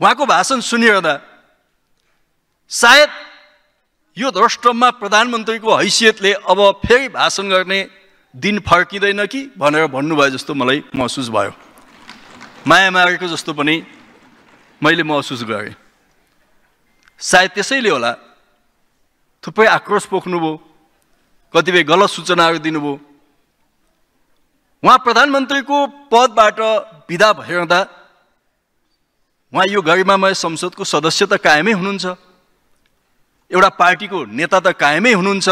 उहाँको भाषण सुनिरहँदा सायद यो राष्ट्रमा प्रधानमन्त्रीको हैसियतले अब फेरि भाषण गर्ने दिन फर्किँदैन कि भनेर भन्नुभयो जस्तो मलाई महसुस भयो। माया मारेको जस्तो पनि मैले महसुस गरेँ। सायद त्यसैले होला थुप्रै आक्रोश पोख्नुभयो कतिपय गलत सूचनाहरू दिनुभयो। उहाँ प्रधानमन्त्रीको पदबाट विदा भइरहँदा उहाँ यो गरिमामय संसदको सदस्य त कायमै हुनुहुन्छ। एउटा पार्टीको नेता त कायमै हुनुहुन्छ।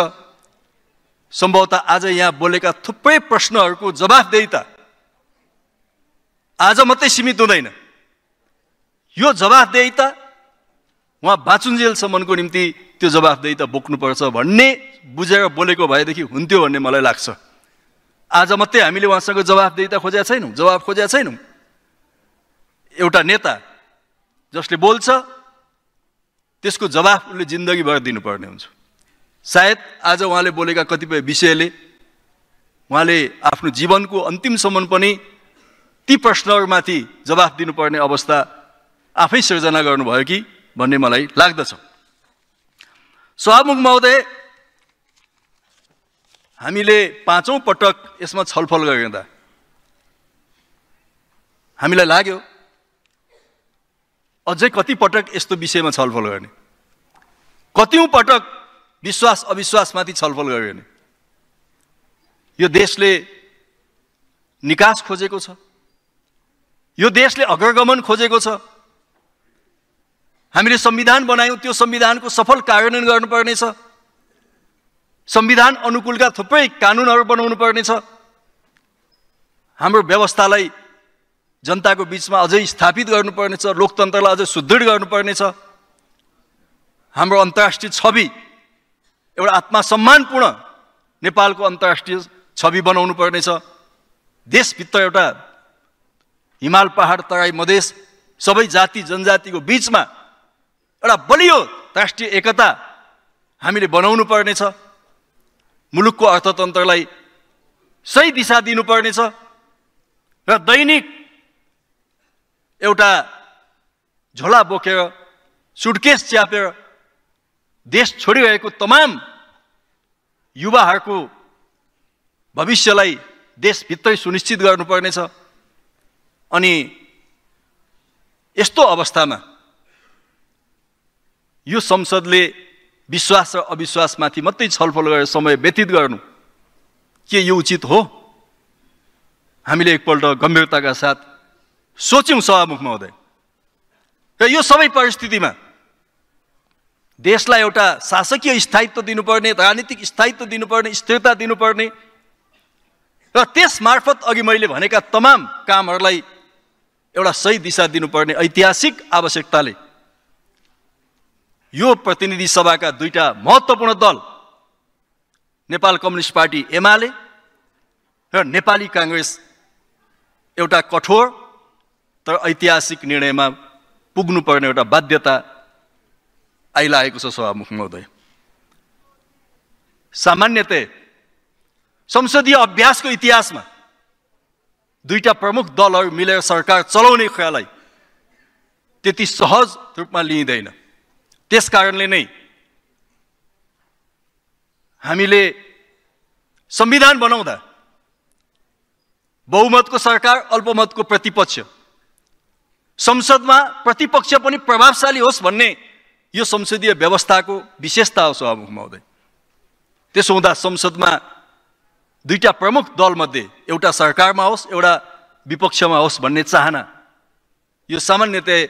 सम्भवतः आज यहाँ बोलेका थुप्रै प्रश्नहरूको जवाफदेहिता आज मात्रै सीमित हुँदैन। यो जवाफदेहिता उहाँ बाँचुन्जेलसम्मको निम्ति त्यो जवाफदेहिता बोक्नुपर्छ भन्ने बुझेर बोलेको भएदेखि हुन्थ्यो भन्ने मलाई लाग्छ। आज मात्रै हामीले उहाँसँग जवाफदेहिता खोजेका छैनौँ जवाफ खोजेका छैनौँ। एउटा नेता जसले बोल्छ त्यसको जवाफ उसले जिन्दगीभर दिनुपर्ने हुन्छ। सायद आज उहाँले बोलेका कतिपय विषयले उहाँले आफ्नो जीवनको अन्तिमसम्म पनि ती प्रश्नहरूमाथि जवाफ दिनुपर्ने अवस्था आफै सृजना गर्नुभयो कि भन्ने मलाई लाग्दछ। सभामुख महोदय हामीले पाँचौँ पटक यसमा छलफल गरिँदा हामीलाई लाग्यो अझै कति पटक यस्तो विषयमा छलफल गर्ने? कतिौँ पटक विश्वास अविश्वासमाथि छलफल गर्यो भने? यो देशले निकास खोजेको छ। यो देशले अग्रगमन खोजेको छ। हामीले संविधान बनायौँ त्यो संविधानको सफल कार्यान्वयन गर्नुपर्नेछ। संविधान अनुकूलका थुप्रै कानुनहरू बनाउनु पर्नेछ हाम्रो व्यवस्थालाई जनताको बिचमा अझै स्थापित गर्नुपर्नेछ लोकतन्त्रलाई अझै सुदृढ गर्नुपर्नेछ। हाम्रो अन्तर्राष्ट्रिय छवि एउटा आत्मसम्मानपूर्ण नेपालको अन्तर्राष्ट्रिय छवि बनाउनु पर्नेछ देशभित्र एउटा हिमाल पहाड तराई मधेस सबै जाति जनजातिको बिचमा एउटा बलियो राष्ट्रिय एकता हामीले बनाउनु पर्नेछ मुलुकको अर्थतन्त्रलाई सही दिशा दिनुपर्नेछ। र दैनिक एउटा झोला बोकेर सुटकेस च्यापेर देश छोडिरहेको तमाम युवाहरूको भविष्यलाई देशभित्रै सुनिश्चित गर्नुपर्नेछ। अनि यस्तो अवस्थामा यो संसदले विश्वास र अविश्वासमाथि मात्रै छलफल गरेर समय व्यतीत गर्नु के यो उचित हो? हामीले एकपल्ट गम्भीरताका साथ सोच्यौँ सभामुख महोदय र यो सबै परिस्थितिमा देशलाई एउटा शासकीय स्थायित्व दिनुपर्ने राजनीतिक स्थायित्व दिनुपर्ने स्थिरता दिनुपर्ने। र त्यस मार्फत अघि मैले भनेका तमाम कामहरूलाई एउटा सही दिशा दिनुपर्ने ऐतिहासिक आवश्यकताले यो प्रतिनिधि सभाका दुईटा महत्त्वपूर्ण दल नेपाल कम्युनिस्ट पार्टी एमाले र नेपाली काङ्ग्रेस एउटा कठोर तर ऐतिहासिक निर्णयमा पुग्नुपर्ने एउटा बाध्यता आइलागेको छ सभामुख महोदय सामान्यतः संसदीय अभ्यासको इतिहासमा दुईटा प्रमुख दलहरू मिलेर सरकार चलाउने ख्यालाई त्यति सहज रूपमा लिइँदैन। त्यस कारणले नै हामीले संविधान बनाउँदा बहुमतको सरकार अल्पमतको प्रतिपक्ष संसदमा प्रतिपक्ष पनि प्रभावशाली होस् भन्ने यो संसदीय व्यवस्थाको विशेषता हो सभामुख महोदय। त्यसो हुँदा संसदमा दुईटा प्रमुख दलमध्ये एउटा सरकारमा होस् एउटा विपक्षमा होस् भन्ने चाहना यो सामान्यतः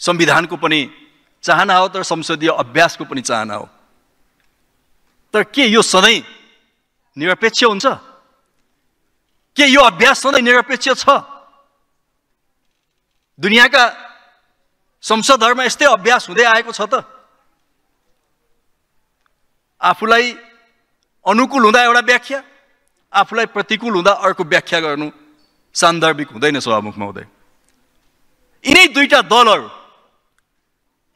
संविधानको पनि चाहना हो तर संसदीय अभ्यासको पनि चाहना हो। तर के यो सधैँ निरपेक्ष हुन्छ? के यो अभ्यास सधैँ निरपेक्ष छ? दुनियाँका संसदहरूमा यस्तै अभ्यास हुँदै आएको छ त। आफूलाई अनुकूल हुँदा एउटा व्याख्या आफूलाई प्रतिकूल हुँदा अर्को व्याख्या गर्नु सान्दर्भिक हुँदैन सभामुख महोदय यिनै दुईटा दलहरू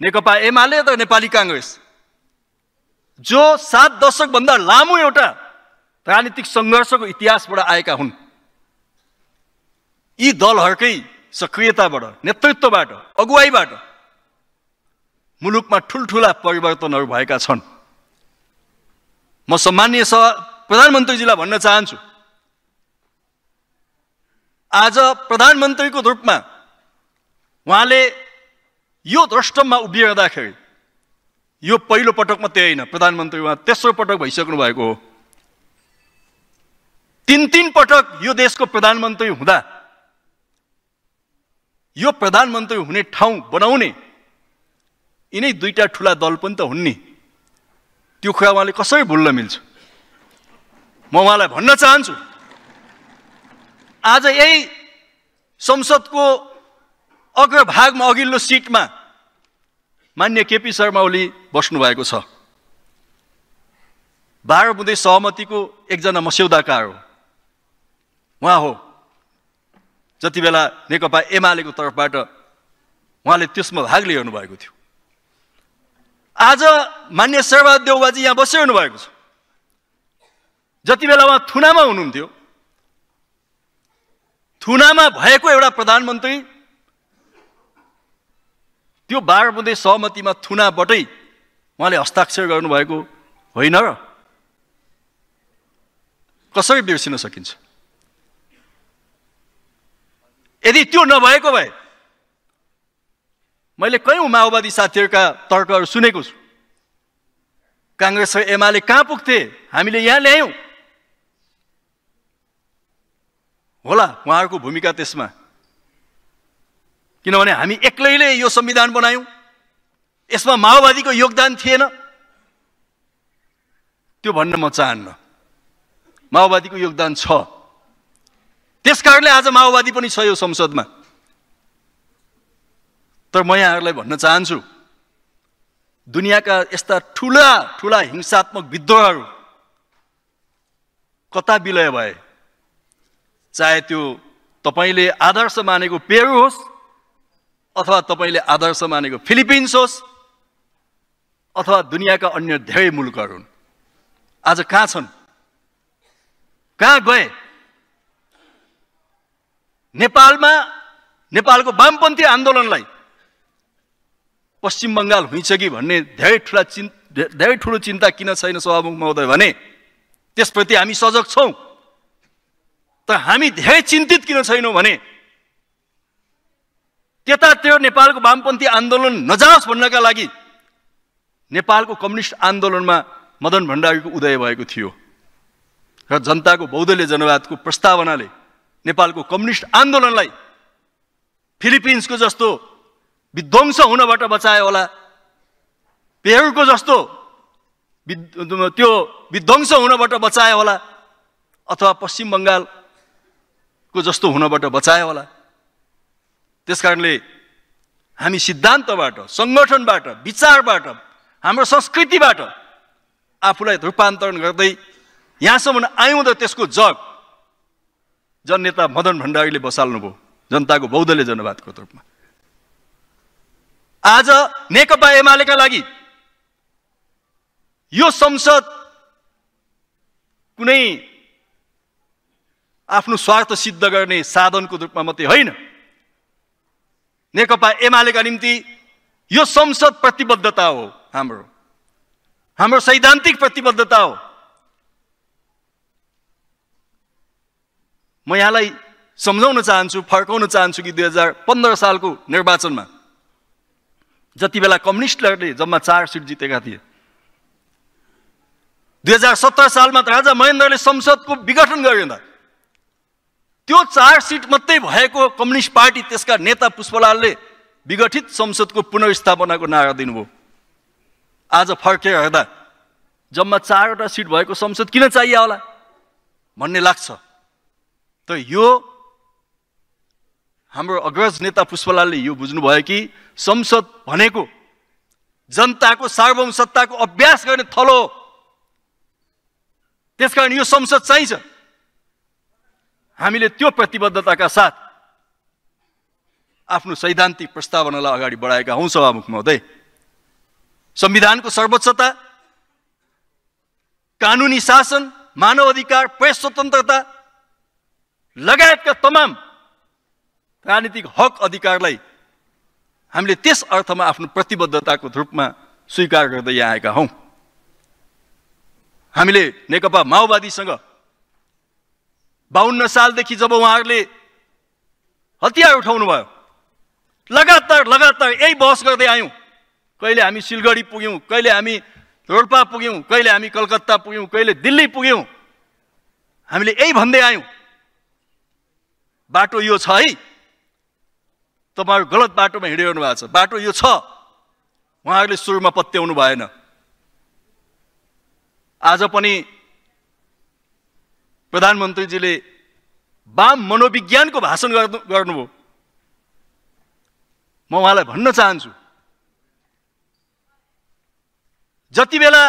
नेकपा एमाले र नेपाली काङ्ग्रेस जो सात दशकभन्दा लामो एउटा राजनीतिक सङ्घर्षको इतिहासबाट आएका हुन् यी दलहरूकै सक्रियताबाट नेतृत्वबाट अगुवाईबाट मुलुकमा ठुल्ठुला परिवर्तनहरू भएका छन्। म सम्मान्य सभा प्रधानमन्त्रीजीलाई भन्न चाहन्छु। आज प्रधानमन्त्रीको रूपमा उहाँले यो द्रष्टममा उभिरहँदाखेरि यो पहिलो पटक मात्रै होइन प्रधानमन्त्री उहाँ तेस्रो पटक भइसक्नु भएको हो। तिन तिन पटक यो देशको प्रधानमन्त्री हुँदा यो प्रधानमन्त्री हुने ठाउँ बनाउने यिनै दुईटा ठुला दल पनि त हुन् नि। त्यो कुरा उहाँले कसरी भुल्न मिल्छ? म उहाँलाई भन्न चाहन्छु आज यही संसदको अग्रभागमा अघिल्लो सिटमा मान्य केपी शर्मा ओली बस्नु भएको छ। बाह्र बुँदै सहमतिको एकजना मस्यौदाकार हो। उहाँ हो। जति बेला नेकपा एमालेको तर्फबाट उहाँले त्यसमा भाग लिइरहनु भएको थियो। आज मान्य शेरबहादुर देउबाजी यहाँ बसिरहनु भएको छ। जति बेला उहाँ थुनामा हुनुहुन्थ्यो थुनामा भएको एउटा प्रधानमन्त्री त्यो बाह्र सहमतिमा थुनाबाटै उहाँले हस्ताक्षर गर्नुभएको होइन र? कसरी बिर्सिन सकिन्छ? यदि त्यो नभएको भए मैले कयौँ माओवादी साथीहरूका तर्कहरू सुनेको छु। काङ्ग्रेस र एमाले कहाँ पुग्थे हामीले यहाँ ल्यायौँ। होला उहाँहरूको भूमिका त्यसमा। किनभने हामी एक्लैले यो संविधान बनायौँ। यसमा माओवादीको योगदान थिएन। त्यो भन्न म चाहन्न। माओवादीको योगदान छ। त्यस कारणले आज माओवादी पनि छ यो संसदमा। तर म यहाँहरूलाई भन्न चाहन्छु दुनियाँका यस्ता ठुला ठुला हिंसात्मक विद्रोहहरू कता विलय भए? चाहे त्यो तपाईँले आदर्श मानेको पेरु होस् अथवा तपाईँले आदर्श मानेको फिलिपिन्स होस् अथवा दुनियाँका अन्य धेरै मुलुकहरू हुन्। आज कहाँ छन्? कहाँ गए? नेपालमा नेपालको वामपन्थी आन्दोलनलाई पश्चिम बङ्गाल हुन्छ कि भन्ने धेरै ठुला चिन् धेरै ठुलो चिन्ता किन छैन सभामुख महोदय भने त्यसप्रति हामी सजग छौँ। तर हामी धेरै चिन्तित किन छैनौँ भने त्यतातिर नेपालको वामपन्थी आन्दोलन नजाओस् भन्नका लागि नेपालको कम्युनिस्ट आन्दोलनमा मदन भण्डारीको उदय भएको थियो। र जनताको बौद्धले जनवादको प्रस्तावनाले नेपालको कम्युनिस्ट आन्दोलनलाई फिलिपिन्सको जस्तो विध्वंस हुनबाट बचायो होला पेरुको जस्तो त्यो विध्वंस हुनबाट बचायो होला अथवा पश्चिम बङ्गालको जस्तो हुनबाट बचायो होला। त्यस कारणले हामी सिद्धान्तबाट सङ्गठनबाट विचारबाट हाम्रो संस्कृतिबाट आफूलाई रूपान्तरण गर्दै यहाँसम्म आयौँ त त्यसको जग जननेता मदन भण्डारीले बसाल्नुभयो। जनताको बौद्धले जनवादको रूपमा। आज नेकपा एमालेका लागि यो संसद कुनै आफ्नो स्वार्थ सिद्ध गर्ने साधनको रूपमा मात्रै होइन। नेकपा एमालेका निम्ति यो संसद प्रतिबद्धता हो हाम्रो। हाम्रो सैद्धान्तिक प्रतिबद्धता हो। म यहाँलाई सम्झाउन चाहन्छु फर्काउन चाहन्छु कि दुई हजार पन्ध्र सालको निर्वाचनमा। जति बेला कम्युनिस्टहरूले जम्मा चार सिट जितेका थिए। दुई हजार सत्र सालमा राजा महेन्द्रले संसदको विघटन गरिँदा त्यो चार सिट मात्रै भएको कम्युनिस्ट पार्टी त्यसका नेता पुष्पलालले विघटित संसदको पुनर्स्थापनाको नारा दिनुभयो। आज फर्केर हेर्दा जम्मा चारवटा सिट भएको संसद किन चाहियो होला भन्ने लाग्छ। त यो हाम्रो अग्रज नेता पुष्पलालले यो बुझ्नुभयो कि संसद भनेको जनताको सार्वभौम सत्ताको अभ्यास गर्ने थलो त्यसकारण यो संसद चाहिन्छ। हामीले त्यो प्रतिबद्धताका साथ आफ्नो सैद्धान्तिक प्रस्तावनालाई अगाडि बढाएका हौँ सभामुख महोदय। संविधानको सर्वोच्चता कानुनी शासन मानव अधिकार प्रेस स्वतन्त्रता लगायतका तमाम राजनीतिक हक अधिकारलाई हामीले त्यस अर्थमा आफ्नो प्रतिबद्धताको रूपमा स्वीकार गर्दै आएका हौँ। हामीले नेकपा माओवादीसँग बाहन्न सालदेखि जब उहाँहरूले हतियार उठाउनु भयो लगातार लगातार यही बहस गर्दै आयौँ। कहिले हामी सिलगढी पुग्यौँ कहिले हामी रोल्पा पुग्यौँ कहिले हामी कलकत्ता पुग्यौँ कहिले दिल्ली पुग्यौँ। हामीले यही भन्दै आयौँ बाटो यो छ है? तपाईँहरू गलत बाटोमा हिँडिरहनु भएको छ। बाटो यो छ। उहाँहरूले सुरुमा पत्याउनु भएन। आज पनि प्रधानमन्त्रीजीले वाम मनोविज्ञानको भाषण गर्नु गर्नुभयो। म उहाँलाई भन्न चाहन्छु। जति बेला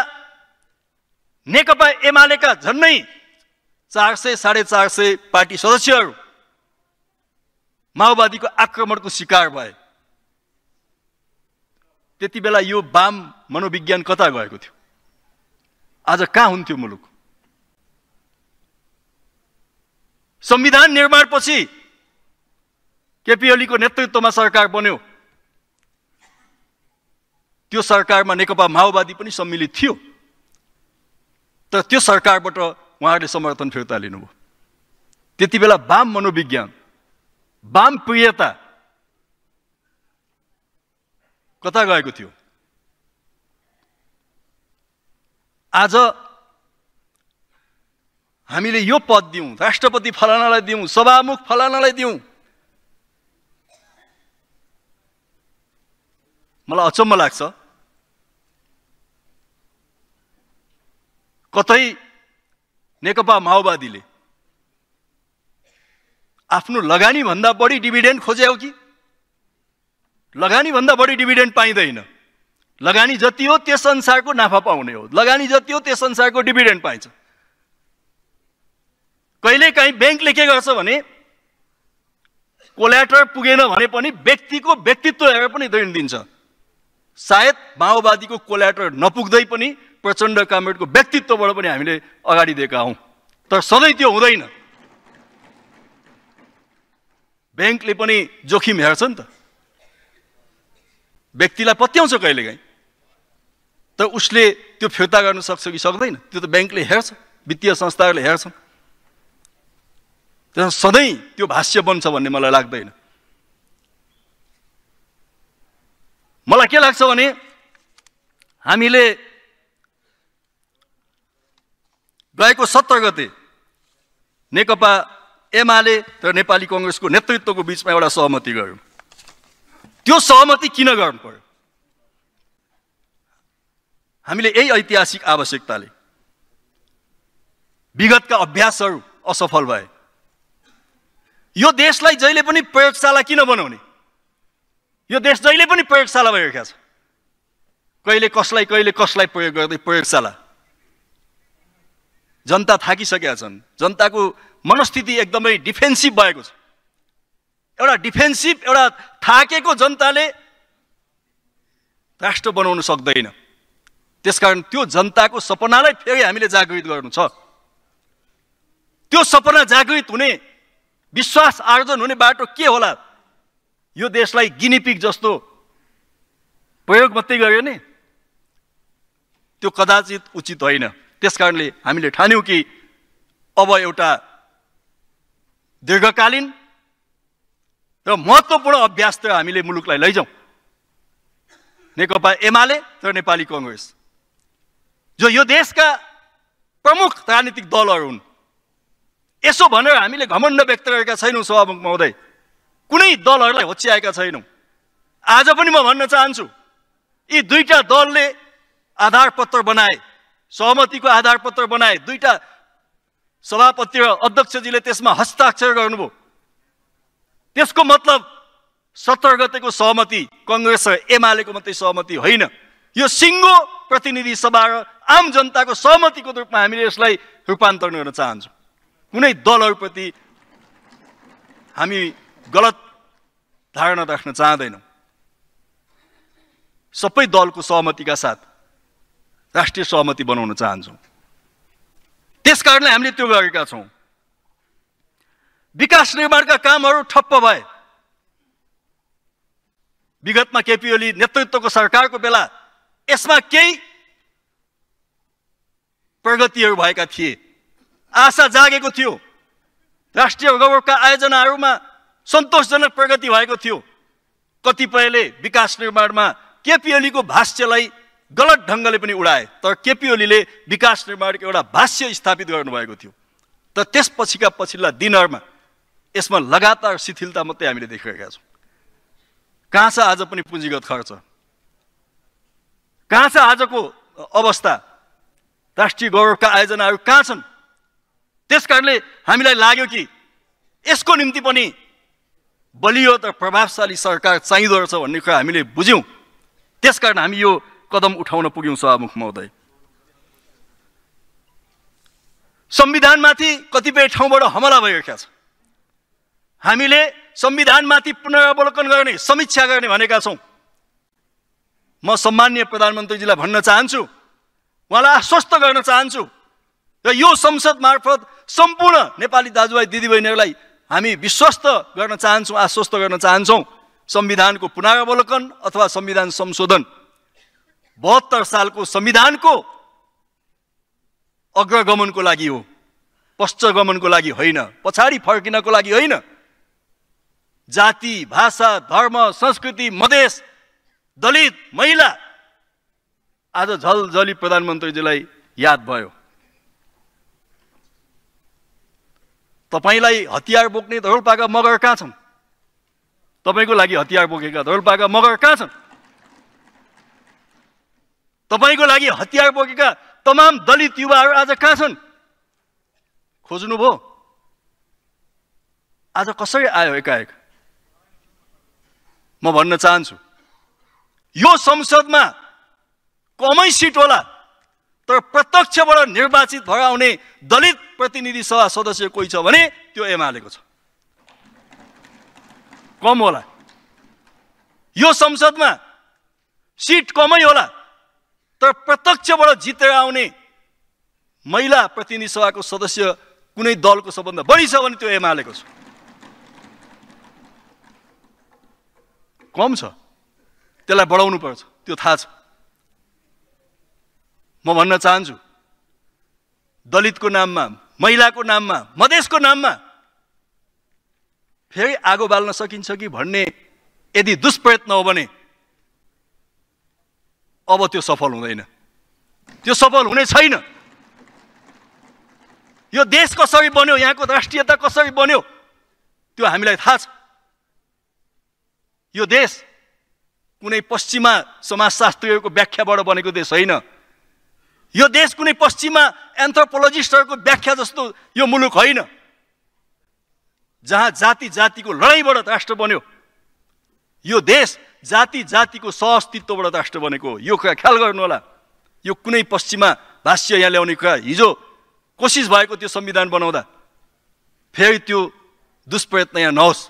नेकपा एमालेका झन्नै चार सय साढे चार सय पार्टी सदस्यहरू माओवादीको आक्रमणको शिकार भए। त्यति बेला यो वाम मनोविज्ञान कता गएको थियो? आज कहाँ हुन्थ्यो मुलुक? संविधान निर्माणपछि केपी ओलीको नेतृत्वमा सरकार बन्यो। त्यो सरकारमा नेकपा माओवादी पनि सम्मिलित थियो। तर त्यो सरकारबाट उहाँहरूले समर्थन फिर्ता लिनुभयो। त्यति बेला वाम मनोविज्ञान वाम प्रियता कता गएको थियो आज हामीले यो पद दिउँ राष्ट्रपति फलानालाई दिउँ सभामुख फलानालाई दिउँ मलाई अचम्म लाग्छ कतै नेकपा माओवादीले आफ्नो लगानी भन्दा बढी डिभिडेन्ड खोजे हो कि? लगानी भन्दा बढी डिभिडेन्ड पाइँदैन। लगानी जति हो त्यस अनुसारको नाफा पाउने हो। लगानी जति हो त्यस अनुसारको डिभिडेन्ड पाइन्छ। कहिले काहीँ ब्याङ्कले के गर्छ भने कोल्याटर पुगेन भने पनि व्यक्तिको व्यक्तित्व हेरेर पनि ऋण दिन्छ। सायद माओवादीको कोल्याटर नपुग्दै पनि प्रचण्ड कामरेडको व्यक्तित्वबाट पनि हामीले अगाडि दिएका हौँ। तर सधैँ त्यो हुँदैन। ब्याङ्कले पनि जोखिम हेर्छ नि त। व्यक्तिलाई पत्याउँछ कहिलेकाहीँ। तर उसले त्यो फिर्ता गर्न सक्छ कि सक्दैन? त्यो त ब्याङ्कले हेर्छ वित्तीय संस्थाहरूले हेर्छन् त्यहाँ सधैँ त्यो भाष्य बन्छ भन्ने मलाई लाग्दैन। मलाई के लाग्छ भने हामीले गएको सत्र गते नेकपा एमाले र नेपाली कङ्ग्रेसको नेतृत्वको बिचमा एउटा सहमति गऱ्यौँ त्यो सहमति किन गर्नु पर्यो? हामीले यही ऐतिहासिक आवश्यकताले विगतका अभ्यासहरू असफल भए। यो देशलाई जहिले पनि प्रयोगशाला किन बनाउने? यो देश जहिले पनि प्रयोगशाला भइरहेको छ। कहिले कसलाई कहिले कसलाई प्रयोग गर्दै प्रयोगशाला? जनता थाकिसकेका छन्। जनताको मनस्थिति एकदमै डिफेन्सिभ भएको छ। एउटा डिफेन्सिभ एउटा थाकेको जनताले राष्ट्र बनाउन सक्दैन। त्यसकारण त्यो जनताको सपनालाई फेरि हामीले जागृत गर्नु छ। त्यो सपना जागृत हुने विश्वास आर्जन हुने बाटो के होला? यो देशलाई गिनिपिक जस्तो प्रयोग मात्रै गर्यो नि। त्यो कदाचित उचित होइन। त्यस कारणले हामीले ठान्यौँ कि अब एउटा दीर्घकालीन र महत्त्वपूर्ण अभ्यासतिर हामीले मुलुकलाई लैजाउँ। नेकपा एमाले र नेपाली कङ्ग्रेस। जो यो देशका प्रमुख राजनीतिक दलहरू हुन् यसो भनेर हामीले घमण्ड व्यक्त गरेका छैनौँ सभामुख महोदय। कुनै दलहरूलाई होच्याएका छैनौँ। आज पनि म भन्न चाहन्छु यी दुईटा दलले आधार पत्र बनाए सहमतिको आधार पत्र बनाए दुईटा सभापति र अध्यक्षजीले त्यसमा हस्ताक्षर गर्नुभयो। त्यसको मतलब सत्र गतेको सहमति कङ्ग्रेस र एमालेको मात्रै सहमति होइन। यो सिङ्गो प्रतिनिधि सभा र आम जनताको सहमतिको रूपमा हामीले यसलाई रूपान्तरण गर्न चाहन्छौँ। कुनै दलहरूप्रति हामी गलत धारणा राख्न चाहँदैनौँ। सबै दलको सहमतिका साथ राष्ट्रिय सहमति बनाउन चाहन्छौँ। त्यस कारणले हामीले त्यो गरेका छौँ। विकास निर्माणका कामहरू ठप्प भए। विगतमा केपी ओली नेतृत्वको सरकारको बेला यसमा केही प्रगतिहरू भएका थिए। आशा जागेको थियो। राष्ट्रिय गौरवका आयोजनाहरूमा सन्तोषजनक प्रगति भएको थियो। कतिपयले विकास निर्माणमा केपी ओलीको भाष्यलाई गलत ढङ्गले पनि उडाए। तर केपी ओलीले विकास निर्माणको एउटा भाष्य स्थापित गर्नुभएको थियो। तर त्यसपछिका पछिल्ला दिनहरूमा यसमा लगातार शिथिलता मात्रै हामीले देखिरहेका छौँ। कहाँ छ आज पनि पुँजीगत खर्च? कहाँ छ आजको अवस्था? राष्ट्रिय गौरवका आयोजनाहरू कहाँ छन्? त्यस कारणले हामीलाई लाग्यो कि यसको निम्ति पनि बलियो त प्रभावशाली सरकार चाहिँदो रहेछ भन्ने कुरा हामीले बुझ्यौँ। त्यसकारण हामी यो कदम उठाउन पुग्यौँ सभामुख महोदय। संविधानमाथि कतिपय ठाउँबाट हमला भइरहेका छ हामीले संविधानमाथि पुनरावलोकन गर्ने समीक्षा गर्ने भनेका छौँ। म सम्मान्य प्रधानमन्त्रीजीलाई भन्न चाहन्छु उहाँलाई आश्वस्त गर्न चाहन्छु र यो संसद मार्फत सम्पूर्ण नेपाली दाजुभाइ दिदीबहिनीहरूलाई हामी विश्वस्त गर्न चाहन्छौँ आश्वस्त गर्न चाहन्छौँ। संविधानको पुनरावलोकन अथवा संविधान संशोधन बहत्तर सालको संविधानको अग्रगमनको लागि हो। पश्चगमनको लागि होइन। पछाडि फर्किनको लागि होइन। जाति भाषा धर्म संस्कृति मधेस दलित महिला आज झलझली प्रधानमन्त्रीजीलाई याद भयो। तपाईँलाई हतियार बोक्ने धरोल्पाका मगर कहाँ छन्? तपाईँको लागि हतियार बोकेका धरोल्पाका मगर कहाँ छन्? तपाईँको लागि हतियार बोकेका तमाम दलित युवाहरू आज कहाँ छन्? खोज्नुभयो। आज कसरी आयो एकाएक? म भन्न चाहन्छु यो संसदमा कमै सिट होला तर प्रत्यक्षबाट निर्वाचित भएर आउने दलित प्रतिनिधि सभा सदस्य कोही छ भने त्यो एमालेको छ। कम होला। यो संसदमा सिट कमै होला तर प्रत्यक्षबाट जितेर आउने महिला प्रतिनिधि सभाको सदस्य कुनै दलको सबभन्दा बढी छ भने त्यो एमालेको छ। कम छ। त्यसलाई बढाउनु पर्छ। त्यो थाहा छ। म भन्न चाहन्छु दलितको नाममा महिलाको नाममा मधेसको नाममा फेरि आगो बाल्न सकिन्छ कि भन्ने यदि दुष्प्रयत्न हो भने अब त्यो सफल हुँदैन। त्यो सफल हुने छैन। यो देश कसरी बन्यो यहाँको राष्ट्रियता कसरी बन्यो त्यो हामीलाई थाहा छ। यो देश कुनै पश्चिमा समाजशास्त्रीहरूको व्याख्याबाट बनेको देश होइन। यो देश कुनै पश्चिमा एन्थ्रोपोलोजिस्टहरूको व्याख्या जस्तो यो मुलुक होइन। जहाँ जाति जातिको लडाइँबाट राष्ट्र बन्यो यो देश जाति जातिको सहअस्तित्वबाट राष्ट्र बनेको यो कुरा ख्याल गर्नु होला। यो कुनै पश्चिमा भाष्य यहाँ ल्याउने कुरा हिजो कोसिस भएको त्यो संविधान बनाउँदा। फेरि त्यो दुष्प्रयत्न यहाँ नहोस्।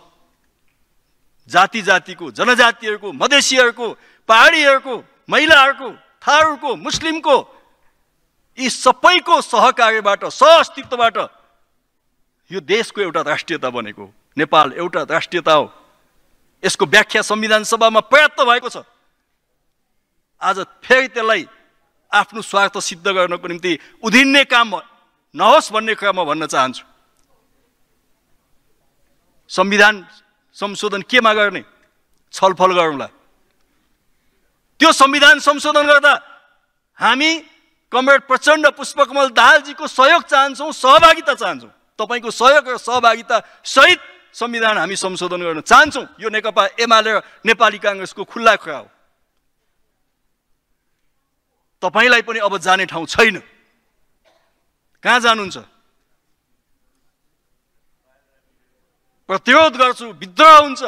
जाति जातिको जनजातिहरूको मधेसीहरूको पहाडीहरूको महिलाहरूको थारूको मुस्लिमको यी सबैको सहकार्यबाट सहअस्तित्वबाट यो देशको एउटा राष्ट्रियता बनेको नेपाल एउटा राष्ट्रियता हो। यसको व्याख्या संविधान सभामा पर्याप्त भएको छ। आज फेरि त्यसलाई आफ्नो स्वार्थ सिद्ध गर्नको निम्ति उधिन्ने काम नहोस् भन्ने कुरा म भन्न चाहन्छु। संविधान संशोधन केमा गर्ने? छलफल गरौँला। त्यो संविधान संशोधन गर्दा हामी कमरेड प्रचण्ड पुष्पकमल दाहालजीको सहयोग चाहन्छौँ सहभागिता चाहन्छौँ। तपाईँको सहयोग र सहभागिता सहित संविधान हामी संशोधन गर्न चाहन्छौँ। यो नेकपा एमाले नेपाली काङ्ग्रेसको खुल्ला कुरा हो। तपाईँलाई पनि अब जाने ठाउँ छैन। कहाँ जानुहुन्छ? प्रतिरोध गर्छु विद्रोह हुन्छ।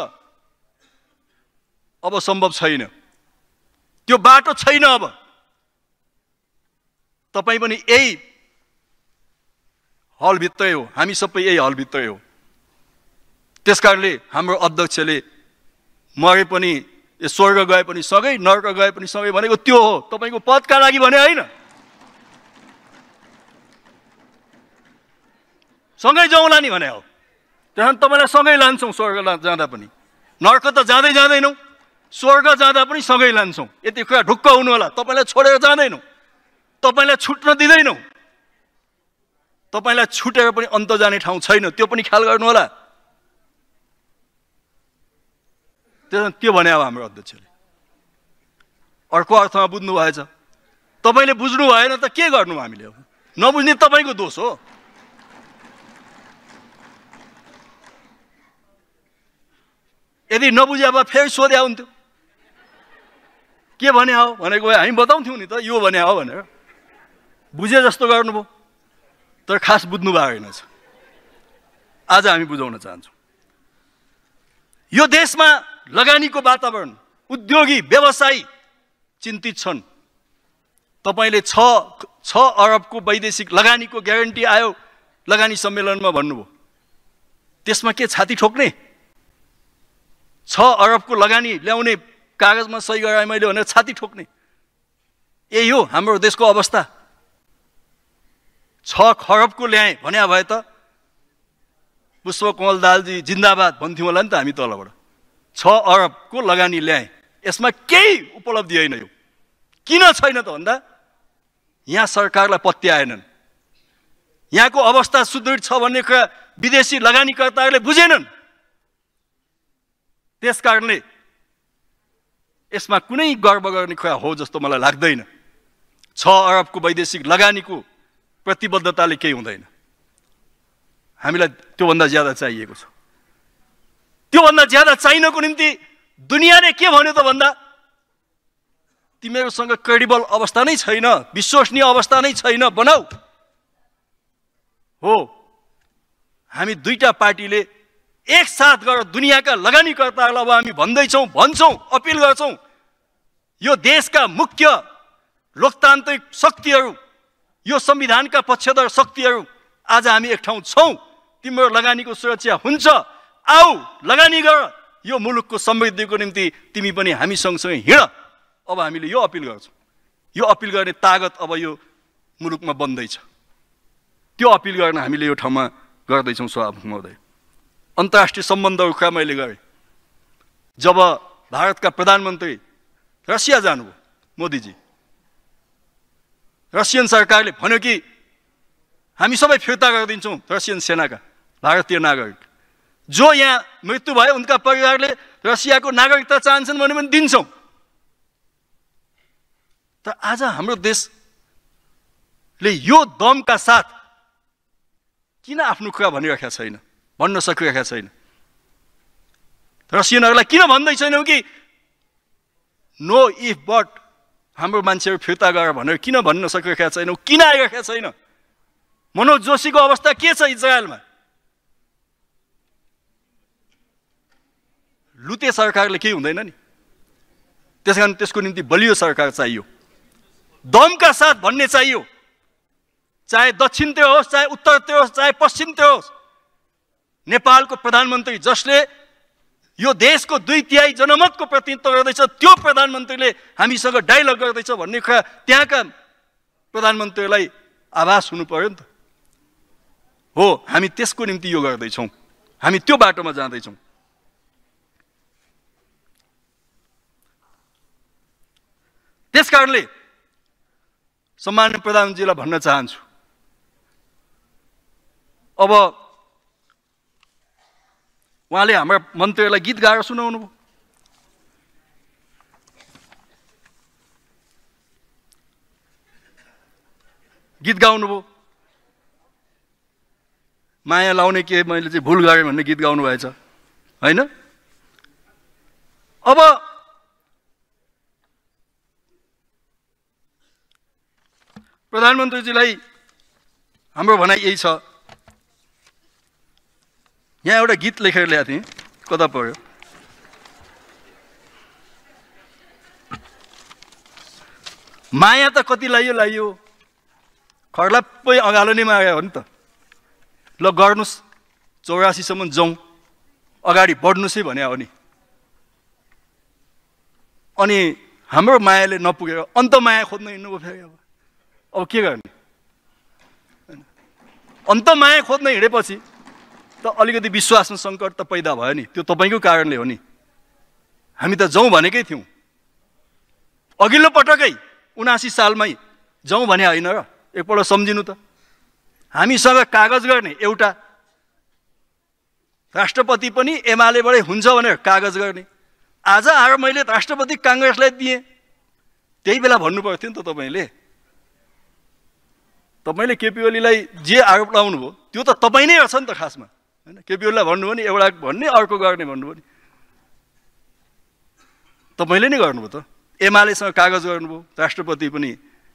अब सम्भव छैन। त्यो बाटो छैन अब। तपाईँ पनि यही हलभित्रै हो। हामी सबै यही हलभित्रै हो। त्यस कारणले हाम्रो अध्यक्षले मरे पनि स्वर्ग गए पनि सँगै नर्क गए पनि सँगै भनेको त्यो हो। तपाईँको पदका लागि भने होइन। सँगै जाउँला नि भने हो। त्यहाँ तपाईँलाई सँगै लान्छौँ स्वर्ग जाँदा पनि। नर्क त जाँदै जाँदैनौँ। स्वर्ग जाँदा पनि सँगै लान्छौँ। यति कुरा ढुक्क हुनु होला। तपाईँलाई छोडेर जाँदैनौँ। तपाईँलाई छुट्न दिँदैनौँ। तपाईँलाई छुटेर पनि अन्त जाने ठाउँ छैन। त्यो पनि ख्याल गर्नु होला। त्यो भने अब हाम्रो अध्यक्षले अर्को अर्थमा बुझ्नु भएछ। तपाईँले बुझ्नु भएन त के गर्नु हामीले अब? नबुझ्ने तपाईँको दोष हो। यदि नबुझे भए फेरि सोध्या हुन्थ्यो। के भने हो भनेको भए हामी बताउँथ्यौँ नि त यो भने हो भनेर। बुझे जस्तो गर्नुभयो। तर खास बुझ्नु भएको रहेनछ आज हामी बुझाउन चाहन्छौँ। यो देशमा लगानीको वातावरण उद्योगी व्यवसायी चिन्तित छन्। तपाईँले छ छ अरबको वैदेशिक लगानीको ग्यारेन्टी आयो लगानी सम्मेलनमा भन्नुभयो। त्यसमा के छाती ठोक्ने? छ अरबको लगानी ल्याउने कागजमा सही गराएँ मैले भनेर छाती ठोक्ने। यही हो हाम्रो देशको अवस्था। छ खरबको ल्याएँ भन्या भए त पुष्प कमल दालजी जिन्दाबाद भन्थ्यौँ होला नि त हामी तलबाट। छ अरबको लगानी ल्याएँ। यसमा केही उपलब्धि होइन यो। किन छैन त भन्दा यहाँ सरकारलाई पत्याएनन् यहाँको अवस्था सुदृढ छ भन्ने कुरा विदेशी लगानीकर्ताहरूले बुझेनन्। त्यस कारणले यसमा कुनै गर्व गर्ने कुरा हो जस्तो मलाई लाग्दैन। छ अरबको वैदेशिक लगानीको प्रतिबद्धताले केही हुँदैन। हामीलाई त्योभन्दा ज्यादा चाहिएको छ। त्योभन्दा ज्यादा चाहिनको निम्ति दुनियाँले के भन्यो त भन्दा तिमीहरूसँग क्रेडिबल अवस्था नै छैन विश्वसनीय अवस्था नै छैन बनाऊ। हो हामी दुईटा पार्टीले एकसाथ गरेर दुनियाँका लगानीकर्ताहरूलाई अब हामी भन्दैछौँ भन्छौँ अपिल गर्छौँ यो देशका मुख्य लोकतान्त्रिक शक्तिहरू यो संविधानका पक्षधर शक्तिहरू आज हामी एक ठाउँ छौँ। तिम्रो लगानीको सुरक्षा हुन्छ। आऊ लगानी गर। यो मुलुकको समृद्धिको निम्ति तिमी पनि हामी सँगसँगै हिँड। अब हामीले यो अपिल गर्छौँ। यो अपिल गर्ने तागत अब यो मुलुकमा बन्दैछ। त्यो अपिल गर्न हामीले यो ठाउँमा गर्दैछौँ सभामुख महोदय। अन्तर्राष्ट्रिय सम्बन्धहरू कुरा मैले गरेँ। जब भारतका प्रधानमन्त्री रसिया जानुभयो मोदीजी। रसियन सरकारले भन्यो कि हामी सबै फिर्ता गरिदिन्छौँ रसियन सेनाका भारतीय नागरिक। जो यहाँ मृत्यु भयो उनका परिवारले रसियाको नागरिकता चाहन्छन् भने पनि दिन्छौँ। तर आज हाम्रो देशले यो दमका साथ किन आफ्नो कुरा भनिरहेका छैन भन्न सकिरहेका छैन? रसियनहरूलाई किन भन्दैछैनौँ कि नो इफ बट हाम्रो मान्छेहरू फिर्ता गर भनेर किन भन्न सकिरहेका छैनौँ किन आइरहेका छैन? मनोज जोशीको अवस्था के छ इजरायलमा? लुते सरकारले केही हुँदैन नि। त्यस कारण त्यसको निम्ति बलियो सरकार चाहियो। दमका साथ भन्ने चाहियो। चाहे दक्षिणतिर होस् चाहे उत्तरतिर होस् चाहे पश्चिमतिर होस् नेपालको प्रधानमन्त्री जसले यो देशको दुई तिहाई जनमतको प्रतिनिधित्व गर्दैछ त्यो प्रधानमन्त्रीले हामीसँग डाइलग गर्दैछ भन्ने कुरा त्यहाँका प्रधानमन्त्रीलाई आभास हुनु पर्यो नि त। हो हामी त्यसको निम्ति यो गर्दैछौँ। हामी त्यो बाटोमा जाँदैछौँ। त्यस कारणले सम्मान्य प्रधानमन्त्रीलाई भन्न चाहन्छु। अब उहाँले हाम्रा मन्त्रीहरूलाई गीत गाएर सुनाउनु भयो। गीत गाउनुभयो माया लाउने के मैले चाहिँ भुल गरेँ भन्ने गीत गाउनु भएछ। होइन? अब प्रधानमन्त्रीजीलाई हाम्रो भनाइ यही छ। यहाँ एउटा गीत लेखेर ल्याएको थिएँ कता पऱ्यो? माया त कति लाइयो लाइयो। खर्लाप्पै अगालो नै माग्यो हो नि त। ल गर्नुहोस् चौरासीसम्म जाउँ अगाडि बढ्नुहोस् है भने हो नि। अनि हाम्रो मायाले नपुगेर अन्त माया खोज्न हिँड्नुभयो फेरि अब। अब के गर्ने? अन्त माया खोज्न हिँडेपछि त अलिकति विश्वासमा सङ्कट त पैदा भयो नि। त्यो तपाईँको कारणले हो नि। हामी त जाउँ भनेकै थियौँ। अघिल्लो पटकै उनासी सालमै जाउँ भने होइन र? एकपल्ट सम्झिनु त। हामीसँग कागज गर्ने एउटा राष्ट्रपति पनि एमालेबाटै हुन्छ भनेर कागज गर्ने। आज आएर मैले राष्ट्रपति काङ्ग्रेसलाई दिएँ। त्यही बेला भन्नु पर्थ्यो नि त तपाईँले। तपाईँले केपी ओलीलाई जे आरोप लगाउनु भयो त्यो त तपाईँ नै रहेछ नि त खासमा। होइन? केपी ओलीलाई भन्नुभयो नि एउटा भन्ने अर्को गर्ने भन्नुभयो नि। तपाईँले नै गर्नुभयो त। एमालेसँग कागज गर्नुभयो राष्ट्रपति पनि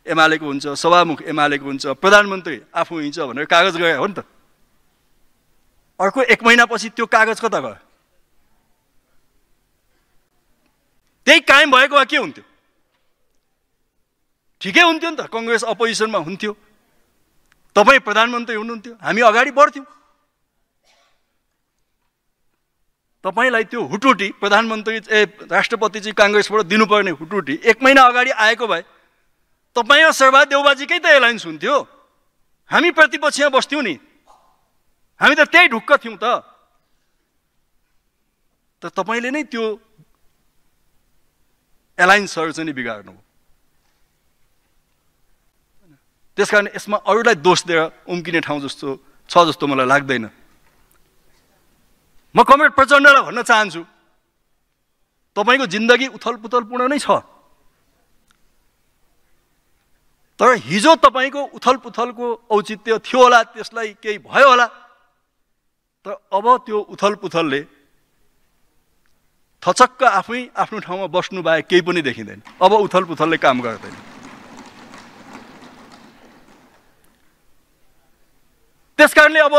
एमालेको हुन्छ सभामुख एमालेको हुन्छ प्रधानमन्त्री आफू हिँड्छ भनेर कागज गए हो नि त। अर्को एक महिनापछि त्यो कागज कता गयो? त्यही कायम भएको भए के हुन्थ्यो? ठिकै हुन्थ्यो नि त कङ्ग्रेस अपोजिसनमा हुन्थ्यो। तपाईँ प्रधानमन्त्री हुनुहुन्थ्यो हामी अगाडि बढ्थ्यौँ। तपाईँलाई त्यो हुटुटी प्रधानमन्त्री ए राष्ट्रपति चाहिँ काङ्ग्रेसबाट दिनुपर्ने हुटुटी एक महिना अगाडि आएको भए तपाईँ र शर्मा देउबाजीकै त एलायन्स हुन्थ्यो। हामी प्रतिपक्षमा बस्थ्यौँ नि। हामी त त्यही ढुक्क थियौँ त। त तपाईँले नै त्यो एलायन्सहरू चाहिँ नि बिगार्नु त्यस कारण यसमा अरूलाई दोष दिएर उम्किने ठाउँ जस्तो छ जस्तो मलाई लाग्दैन। म कमरेड प्रचण्डलाई भन्न चाहन्छु। तपाईँको जिन्दगी उथल पुथलपूर्ण नै छ। तर हिजो तपाईँको उथल पुथलको औचित्य थियो होला त्यसलाई केही भयो होला। तर अब त्यो उथल पुथलले थचक्क आफै आफ्नो ठाउँमा बस्नु बाहेक केही पनि देखिँदैन। अब उथल पुथलले काम गर्दैन। त्यस कारणले अब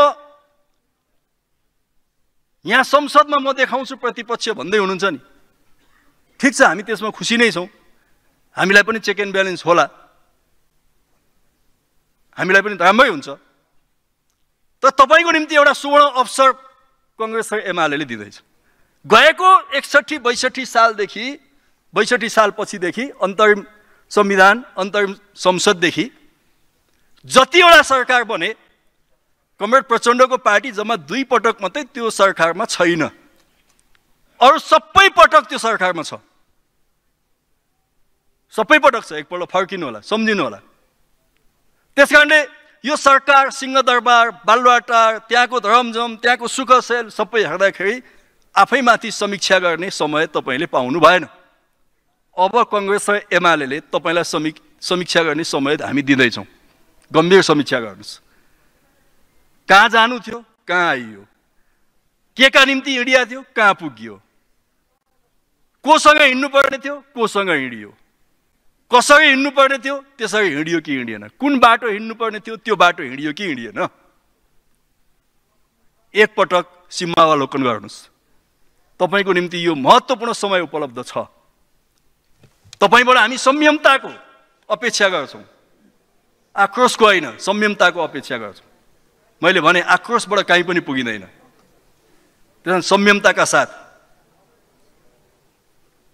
यहाँ संसदमा म देखाउँछु प्रतिपक्ष भन्दै हुनुहुन्छ नि। ठिक छ हामी त्यसमा खुसी नै छौँ। हामीलाई पनि चेक एन्ड ब्यालेन्स होला। हामीलाई पनि राम्रै हुन्छ। तर तपाईँको निम्ति एउटा सुवर्ण अवसर कङ्ग्रेस र एमाले दिँदैछ। गएको एकसट्ठी बैसठी सालदेखि बैसठी सालपछिदेखि अन्तरिम संविधान अन्तरिम संसददेखि जतिवटा सरकार बने कमरेड प्रचण्डको पार्टी जम्मा दुई पटक मात्रै त्यो सरकारमा छैन। अरू सबै पटक त्यो सरकारमा छ। सबै पटक छ। एकपल्ट फर्किनु होला सम्झिनु होला। त्यस कारणले यो सरकार सिंहदरबार बालुवाटार त्यहाँको धरमझम त्यहाँको सुखसेल सबै हेर्दाखेरि आफैमाथि समीक्षा गर्ने समय तपाईँले पाउनु भएन। अब कङ्ग्रेस र एमाले तपाईँलाई समी समीक्षा गर्ने समय हामी दिँदैछौँ। गम्भीर समीक्षा गर्नुहोस्। कहाँ जानु थियो? कहाँ आइयो? के का निम्ति हिँडिया थियो? कहाँ पुगियो? कोसँग हिँड्नु पर्ने थियो? कोसँग हिँडियो? कसरी हिँड्नु पर्ने थियो? त्यसरी हिँडियो कि हिँडिएन? कुन बाटो हिँड्नु पर्ने थियो? त्यो बाटो हिँडियो कि हिँडिएन? एकपटक सीमावलोकन गर्नुहोस्। तपाईँको निम्ति यो महत्त्वपूर्ण समय उपलब्ध छ। तपाईँबाट हामी संयमताको अपेक्षा गर्छौँ। आक्रोशको होइन संयमताको अपेक्षा गर्छौँ। मैले भने आक्रोशबाट काहीँ पनि पुगिँदैन। त्यस संयमताका साथ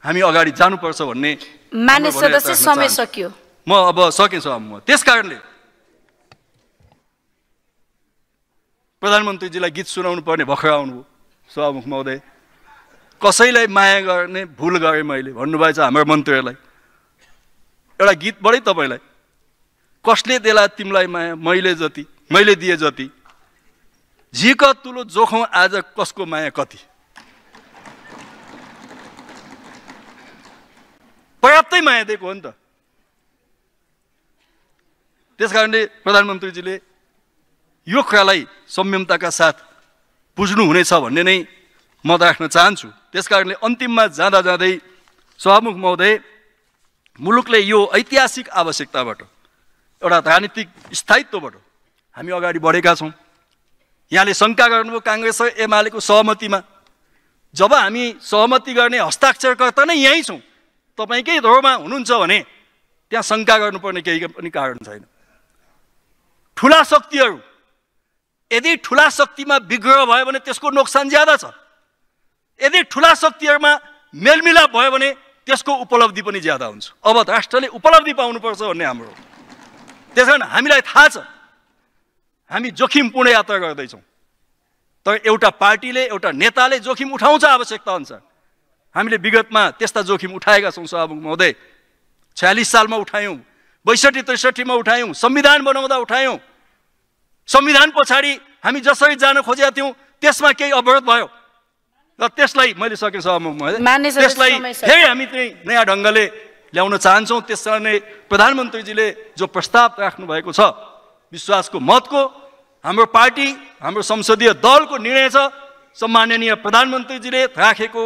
हामी अगाडि जानुपर्छ भन्ने समय सकियो। म अब सकेछु म। त्यस कारणले प्रधानमन्त्रीजीलाई गीत सुनाउनु पर्ने भर्खर आउनुभयो। सभामुख महोदय कसैलाई माया गर्ने भुल गरेँ मैले भन्नुभएछ हाम्रो मन्त्रीहरूलाई। एउटा गीतबाटै तपाईँलाई कसले देला तिमीलाई माया मैले जति। मैले दिए जति। झिक तुलो जोखौँ आज कसको माया कति? पर्याप्तै माया दिएको हो नि त। त्यस कारणले प्रधानमन्त्रीजीले यो कुरालाई संयमताका साथ बुझ्नुहुनेछ भन्ने नै म राख्न चाहन्छु। त्यस कारणले अन्तिममा जाँदा जाँदै सभामुख महोदय मुलुकले यो ऐतिहासिक आवश्यकताबाट एउटा राजनीतिक स्थायित्वबाट हामी अगाडि बढेका छौँ। यहाँले शङ्का गर्नुभयो काङ्ग्रेस र एमालेको सहमतिमा। जब हामी सहमति गर्ने हस्ताक्षरकर्ता नै यहीँ छौँ तपाईँकै धोरमा हुनुहुन्छ भने त्यहाँ शङ्का गर्नुपर्ने केही पनि कारण छैन। ठुला शक्तिहरू यदि ठुला शक्तिमा विग्रह भयो भने त्यसको नोक्सान ज्यादा छ। यदि ठुला शक्तिहरूमा मेलमिलाप भयो भने त्यसको उपलब्धि पनि ज्यादा हुन्छ। अब राष्ट्रले उपलब्धि पाउनुपर्छ भन्ने हाम्रो त्यस कारण हामीलाई थाहा छ हामी जोखिमपूर्ण यात्रा गर्दैछौँ। तर एउटा पार्टीले एउटा नेताले जोखिम उठाउँछ आवश्यकता अनुसार हामीले विगतमा त्यस्ता जोखिम उठाएका छौँ सभामुख महोदय। छयालिस सालमा उठायौँ बैसठी त्रिसठीमा उठायौँ संविधान बनाउँदा उठायौँ। संविधान पछाडि हामी जसरी जान खोजेका थियौँ त्यसमा केही अवरोध भयो। र त्यसलाई मैले सकेँ सभामुख महोदय। त्यसलाई। फेरि हामी चाहिँ नयाँ ढङ्गले ल्याउन चाहन्छौँ। त्यस कारणले प्रधानमन्त्रीजीले जो प्रस्ताव राख्नु भएको छ विश्वासको मतको हाम्रो पार्टी हाम्रो संसदीय दलको निर्णय छ। सम्माननीय प्रधानमन्त्रीजीले राखेको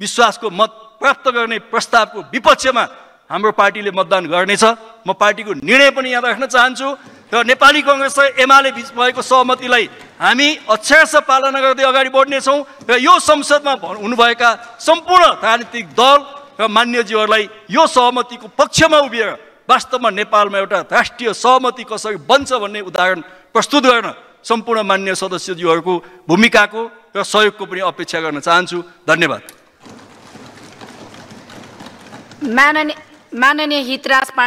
विश्वासको मत प्राप्त गर्ने प्रस्तावको विपक्षमा हाम्रो पार्टीले मतदान गर्नेछ। म पार्टीको निर्णय पनि यहाँ राख्न चाहन्छु र नेपाली कङ्ग्रेस र एमाले बिच भएको सहमतिलाई हामी अक्षरशः पालना गर्दै अगाडि बढ्नेछौँ र यो संसदमा हुनुभएका सम्पूर्ण राजनीतिक दल र मान्यज्यूहरूलाई यो सहमतिको पक्षमा उभिएर वास्तवमा नेपालमा एउटा राष्ट्रिय सहमति कसरी बन्छ भन्ने उदाहरण प्रस्तुत गर्न सम्पूर्ण मान्य सदस्यज्यूहरूको भूमिकाको र सहयोगको पनि अपेक्षा गर्न चाहन्छु। धन्यवाद। माननीय हितराज